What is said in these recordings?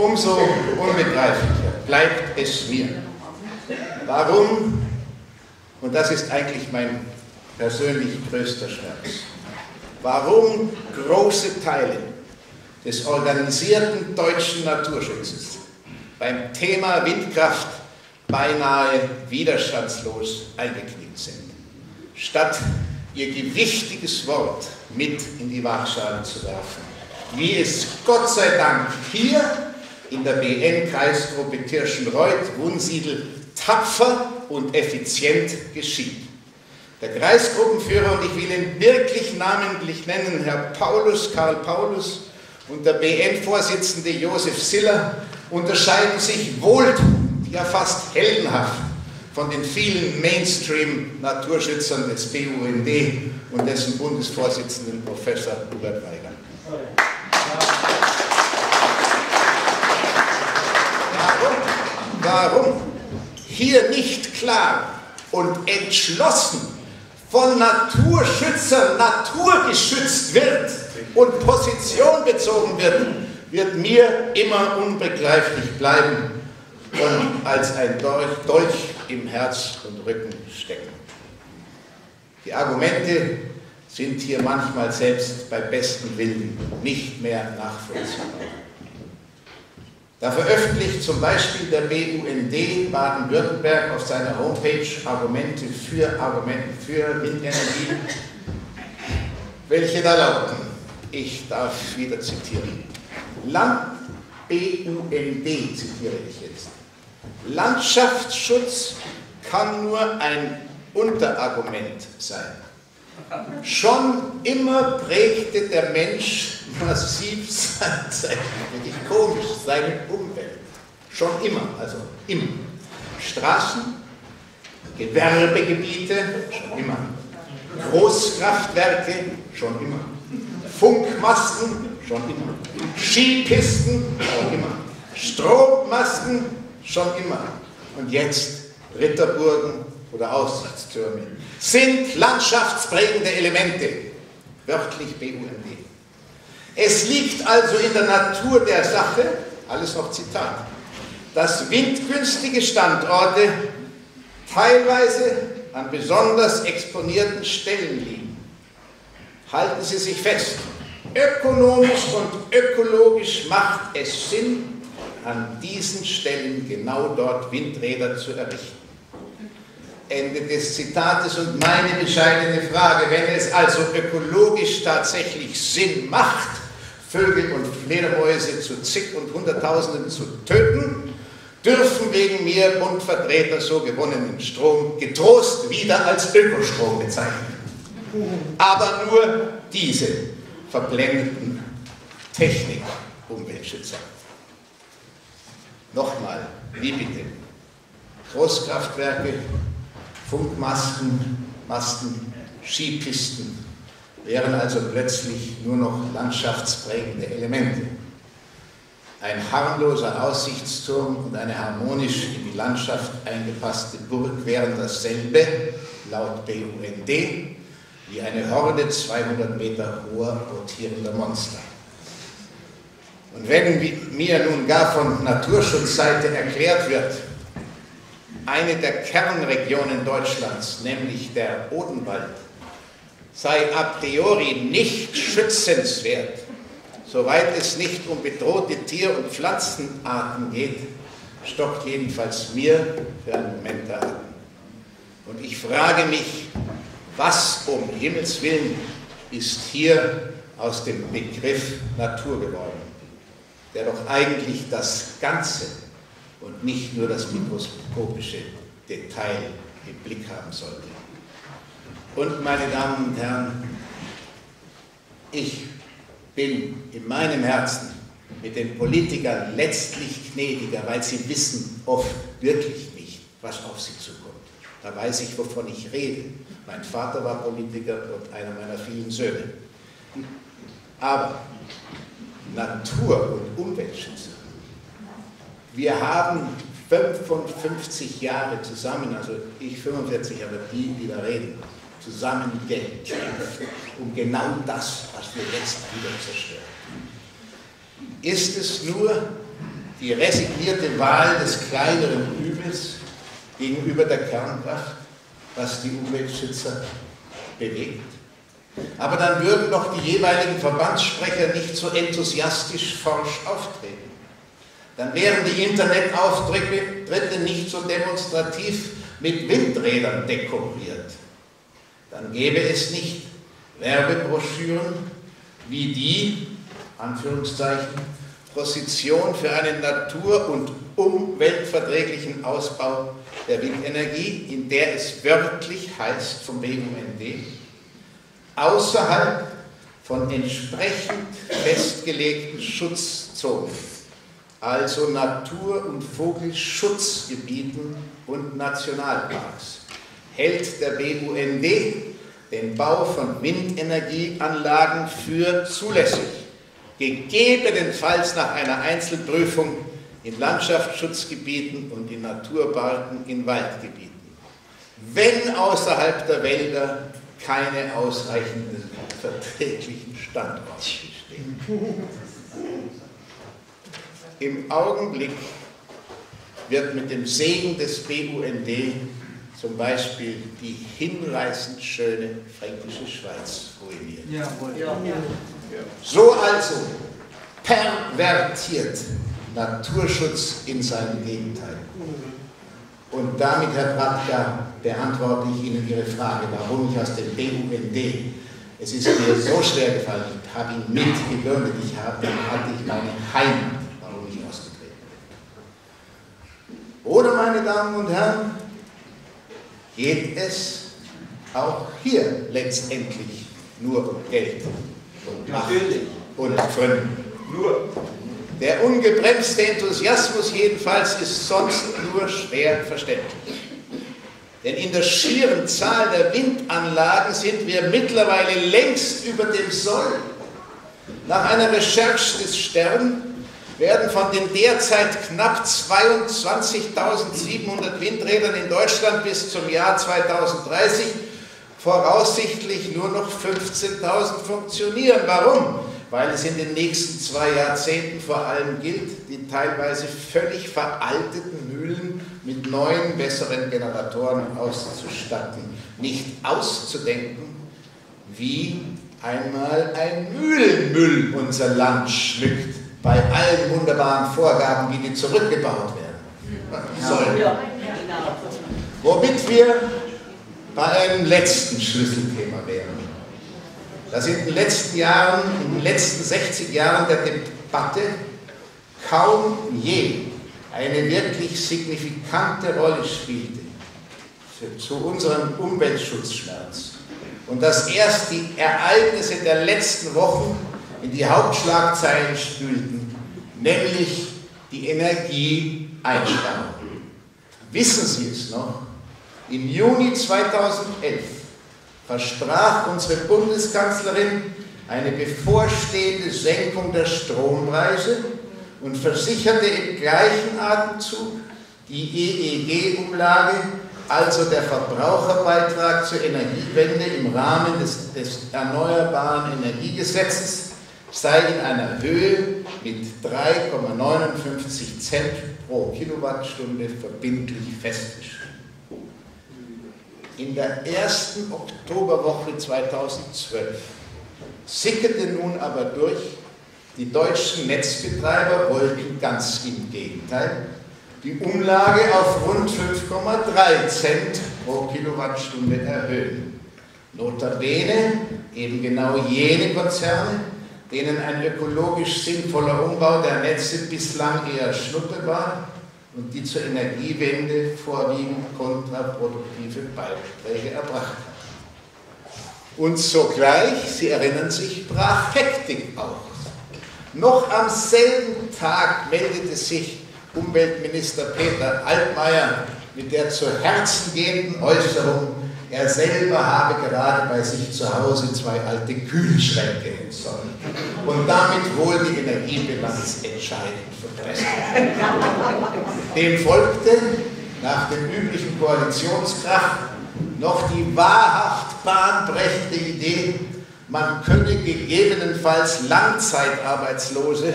Umso unbegreiflicher bleibt es mir. Warum, und das ist eigentlich mein persönlich größter Schmerz, warum große Teile des organisierten deutschen Naturschutzes beim Thema Windkraft beinahe widerstandslos eingeknickt sind, statt ihr gewichtiges Wort mit in die Waagschale zu werfen, wie es Gott sei Dank hier in der BN-Kreisgruppe Tirschenreuth-Wunsiedel tapfer und effizient geschieht. Der Kreisgruppenführer, und ich will ihn wirklich namentlich nennen, Herr Paulus, Karl Paulus, und der BN-Vorsitzende Josef Siller unterscheiden sich wohltuend, ja fast heldenhaft von den vielen Mainstream-Naturschützern des BUND und dessen Bundesvorsitzenden Professor Hubert Weigand. Warum? Hier nicht klar und entschlossen von Naturschützern naturgeschützt wird und Position bezogen wird, wird mir immer unbegreiflich bleiben und als ein Dolch im Herz und Rücken stecken. Die Argumente sind hier manchmal selbst bei bestem Willen nicht mehr nachvollziehbar. Da veröffentlicht zum Beispiel der BUND Baden-Württemberg auf seiner Homepage Argumente für Argumente für Windenergie, welche da lauten, ich darf wieder zitieren, Land BUND zitiere ich jetzt, Landschaftsschutz kann nur ein Unterargument sein. Schon immer prägte der Mensch massiv wirklich komisch, seine Umwelt. Schon immer, also immer. Straßen, Gewerbegebiete, schon immer. Großkraftwerke, schon immer. Funkmasten, schon immer. Skipisten, schon immer. Strommasten, schon immer. Und jetzt Ritterburgen oder Aussichtstürme sind landschaftsprägende Elemente. Wörtlich BUND. Es liegt also in der Natur der Sache, alles noch Zitat, dass windgünstige Standorte teilweise an besonders exponierten Stellen liegen. Halten Sie sich fest, ökonomisch und ökologisch macht es Sinn, an diesen Stellen genau dort Windräder zu errichten. Ende des Zitates und meine bescheidene Frage, wenn es also ökologisch tatsächlich Sinn macht, Vögel und Fledermäuse zu zig und Hunderttausenden zu töten, dürfen wegen mir Bundvertreter so gewonnenen Strom getrost wieder als Ökostrom bezeichnen. Aber nur diese verblendeten Technik-Umweltschützer. Nochmal, wie bitte? Großkraftwerke, Funkmasten, Masten, Skipisten wären also plötzlich nur noch landschaftsprägende Elemente. Ein harmloser Aussichtsturm und eine harmonisch in die Landschaft eingepasste Burg wären dasselbe, laut BUND, wie eine Horde 200 Meter hoher rotierender Monster. Und wenn mir nun gar von Naturschutzseite erklärt wird, eine der Kernregionen Deutschlands, nämlich der Odenwald, sei a priori nicht schützenswert, soweit es nicht um bedrohte Tier- und Pflanzenarten geht, stockt jedenfalls mir für einen Moment der Atem. Und ich frage mich, was um Himmels Willen ist hier aus dem Begriff Natur geworden, der doch eigentlich das Ganze und nicht nur das mikroskopische Detail im Blick haben sollte. Und meine Damen und Herren, ich bin in meinem Herzen mit den Politikern letztlich gnädiger, weil sie wissen oft wirklich nicht, was auf sie zukommt. Da weiß ich, wovon ich rede. Mein Vater war Politiker und einer meiner vielen Söhne. Aber Natur- und Umweltschützer wir haben 55 Jahre zusammen, also ich 45, aber die, die da reden, zusammen gekämpft, um genau das, was wir jetzt wieder zerstören. Ist es nur die resignierte Wahl des kleineren Übels gegenüber der Kernkraft, was die Umweltschützer bewegt. Aber dann würden doch die jeweiligen Verbandssprecher nicht so enthusiastisch forsch auftreten. Dann wären die Internetauftritte nicht so demonstrativ mit Windrädern dekoriert. Dann gäbe es nicht Werbebroschüren wie die, Anführungszeichen, Position für einen natur- und umweltverträglichen Ausbau der Windenergie, in der es wörtlich heißt vom BUND, außerhalb von entsprechend festgelegten Schutzzonen, also Natur- und Vogelschutzgebieten und Nationalparks, hält der BUND den Bau von Windenergieanlagen für zulässig, gegebenenfalls nach einer Einzelprüfung in Landschaftsschutzgebieten und in Naturparken in Waldgebieten, wenn außerhalb der Wälder keine ausreichenden verträglichen Standorte bestehen. Im Augenblick wird mit dem Segen des BUND zum Beispiel die hinreißend schöne fränkische Schweiz ruiniert. Ja. So also pervertiert Naturschutz in seinem Gegenteil. Und damit, Herr Bratka, beantworte ich Ihnen Ihre Frage, warum ich aus dem BUND, es ist mir so schwer gefallen, ich habe ihn mitgegründet, ich habe, hatte ich meine Heimat, warum ich ausgetreten bin. Oder, meine Damen und Herren, geht es auch hier letztendlich nur um Geld und Macht und Können. Nur. Der ungebremste Enthusiasmus jedenfalls ist sonst nur schwer verständlich. Denn in der schieren Zahl der Windanlagen sind wir mittlerweile längst über dem Soll. Nach einer Recherche des Stern werden von den derzeit knapp 22.700 Windrädern in Deutschland bis zum Jahr 2030 voraussichtlich nur noch 15.000 funktionieren. Warum? Weil es in den nächsten zwei Jahrzehnten vor allem gilt, die teilweise völlig veralteten Mühlen mit neuen, besseren Generatoren auszustatten, nicht auszudenken, wie einmal ein Mühlenmüll unser Land schmückt bei allen wunderbaren Vorgaben, wie die zurückgebaut werden sollen. Womit wir bei einem letzten Schlüsselthema wären. Das in den letzten Jahren, in den letzten 60 Jahren der Debatte kaum je eine wirklich signifikante Rolle spielte zu unserem Umweltschutzschmerz. Und dass erst die Ereignisse der letzten Wochen in die Hauptschlagzeilen spülten, nämlich die Energieeinsparung. Wissen Sie es noch? Im Juni 2011 versprach unsere Bundeskanzlerin eine bevorstehende Senkung der Strompreise und versicherte im gleichen Atemzug, die EEG-Umlage, also der Verbraucherbeitrag zur Energiewende im Rahmen des, des Erneuerbaren Energiegesetzes, sei in einer Höhe mit 3,59 Cent pro Kilowattstunde verbindlich festgeschrieben. In der ersten Oktoberwoche 2012 sickerte nun aber durch, die deutschen Netzbetreiber wollten ganz im Gegenteil die Umlage auf rund 5,3 Cent pro Kilowattstunde erhöhen. Notabene eben genau jene Konzerne, denen ein ökologisch sinnvoller Umbau der Netze bislang eher Schnuppe war und die zur Energiewende vorwiegend kontraproduktive Beiträge erbracht hat. Und sogleich, Sie erinnern sich, brach Hektik aus. Noch am selben Tag meldete sich Umweltminister Peter Altmaier mit der zu Herzen gehenden Äußerung, er selber habe gerade bei sich zu Hause zwei alte Kühlschränke entsorgt und damit wohl die Energiebilanz entscheidend verbessert. Dem folgte nach dem üblichen Koalitionskrach noch die wahrhaft bahnbrechende Idee, man könne gegebenenfalls Langzeitarbeitslose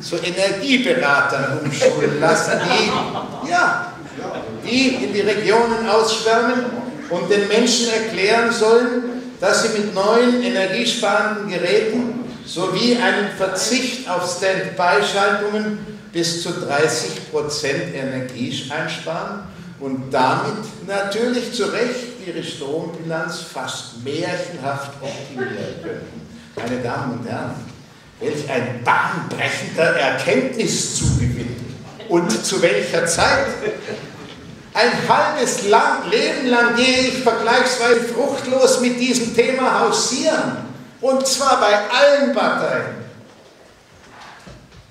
zu Energieberatern umschulen lassen, die, ja, die in die Regionen ausschwärmen und den Menschen erklären sollen, dass sie mit neuen energiesparenden Geräten sowie einem Verzicht auf Standby-Schaltungen bis zu 30 Prozent Energie einsparen und damit natürlich zu Recht ihre Strombilanz fast märchenhaft optimieren können. Meine Damen und Herren, welch ein bahnbrechender Erkenntniszugewinn und zu welcher Zeit. Ein halbes lang, Leben lang gehe ich vergleichsweise fruchtlos mit diesem Thema hausieren. Und zwar bei allen Parteien.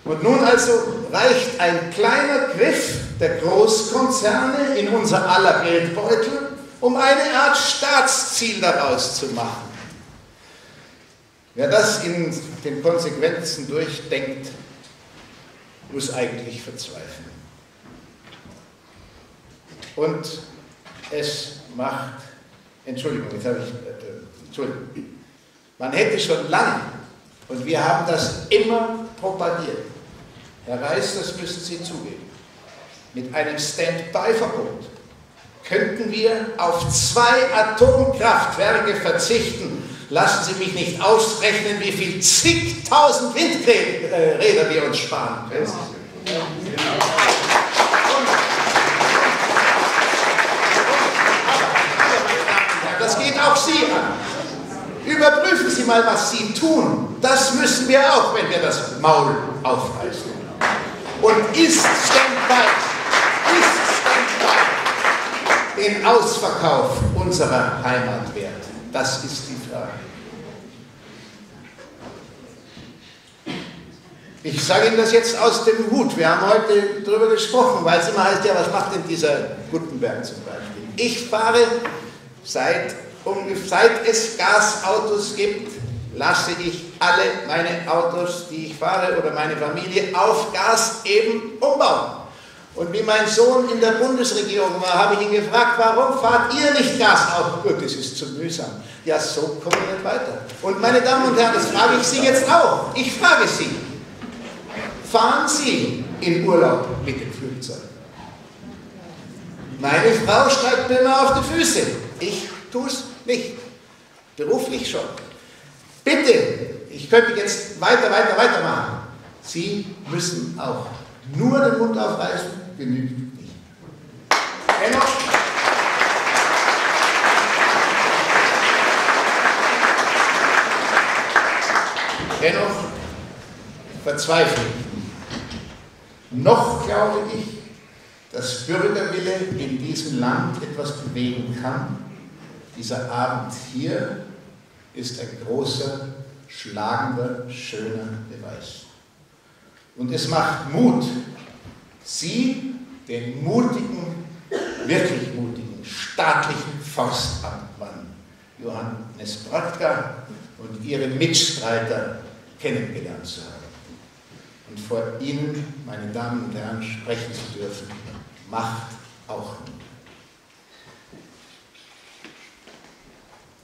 Und nun also reicht ein kleiner Griff der Großkonzerne in unser aller Geldbeutel, um eine Art Staatsziel daraus zu machen. Wer das in den Konsequenzen durchdenkt, muss eigentlich verzweifeln. Und es macht, Entschuldigung, jetzt habe ich, äh, Entschuldigung, man hätte schon lange, und wir haben das immer propagiert, Herr Reis, das müssen Sie zugeben, mit einem Stand-by-Verbot könnten wir auf zwei Atomkraftwerke verzichten. Lassen Sie mich nicht ausrechnen, wie viel zigtausend Windräder wir uns sparen können. Mal, was Sie tun. Das müssen wir auch, wenn wir das Maul aufreißen. Und ist Standby, ist Standby den Ausverkauf unserer Heimat wert? Das ist die Frage. Ich sage Ihnen das jetzt aus dem Hut. Wir haben heute darüber gesprochen, weil es immer heißt, ja, was macht denn dieser Gutenberg zum Beispiel? Ich fahre seit, seit es Gasautos gibt, lasse ich alle meine Autos, die ich fahre oder meine Familie auf Gas eben umbauen. Und wie mein Sohn in der Bundesregierung war, habe ich ihn gefragt, warum fahrt ihr nicht Gasauto? Gut, das ist zu mühsam. Ja, so kommen wir nicht weiter. Und meine Damen und Herren, das frage ich Sie jetzt auch. Ich frage Sie, fahren Sie in Urlaub mit dem Flugzeug? Meine Frau steigt mir immer auf die Füße. Ich tue es nicht. Beruflich schon. Bitte, ich könnte jetzt weiter, weiter, weiter machen. Sie müssen auch nur den Mund aufreißen, genügt nicht. Dennoch, dennoch verzweifle ich. Noch glaube ich, dass Bürgerwille in diesem Land etwas bewegen kann. Dieser Abend hier ist ein großer, schlagender, schöner Beweis. Und es macht Mut, Sie, den mutigen, wirklich mutigen, staatlichen Forstamtmann Johannes Bratka und Ihre Mitstreiter kennengelernt zu haben. Und vor Ihnen, meine Damen und Herren, sprechen zu dürfen, macht auch Mut.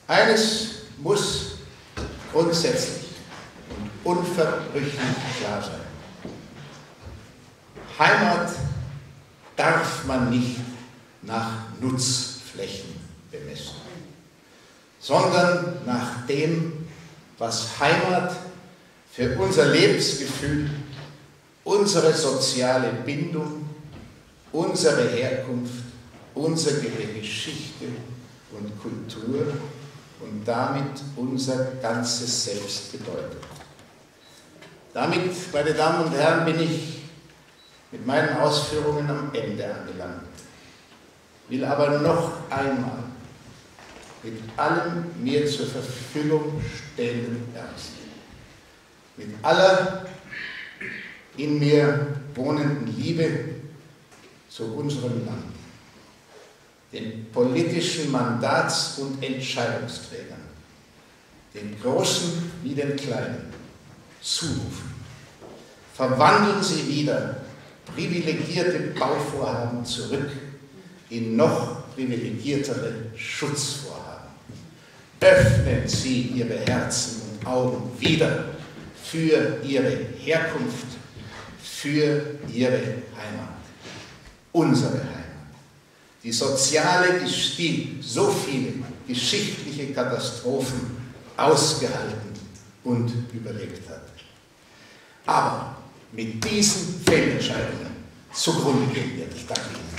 Eines muss grundsätzlich und unverbrüchlich klar sein. Heimat darf man nicht nach Nutzflächen bemessen, sondern nach dem, was Heimat für unser Lebensgefühl, unsere soziale Bindung, unsere Herkunft, unsere Geschichte und Kultur und damit unser ganzes Selbst bedeutet. Damit, meine Damen und Herren, bin ich mit meinen Ausführungen am Ende angelangt, will aber noch einmal mit allem mir zur Verfügung stehenden Ernst, mit aller in mir wohnenden Liebe zu unserem Land, den politischen Mandats- und Entscheidungsträgern, den Großen wie den Kleinen, zurufen. Verwandeln Sie wieder privilegierte Bauvorhaben zurück in noch privilegiertere Schutzvorhaben. Öffnen Sie Ihre Herzen Augen wieder für ihre Herkunft, für ihre Heimat, unsere Heimat. Die soziale, die so viele geschichtliche Katastrophen ausgehalten und überlebt hat. Aber mit diesen Fehlentscheidungen zugrunde gehen wird. Ich danke Ihnen.